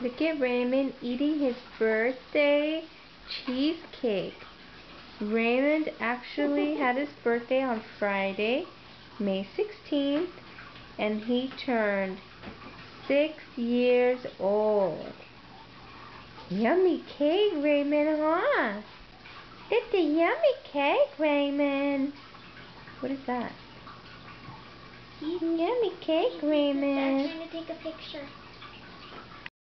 Look at Raymond eating his birthday cheesecake. Raymond actually had his birthday on Friday, May 16th, and he turned six years old. Yummy cake, Raymond, huh? It's a yummy cake, Raymond. What is that? Yummy cake, Raymond.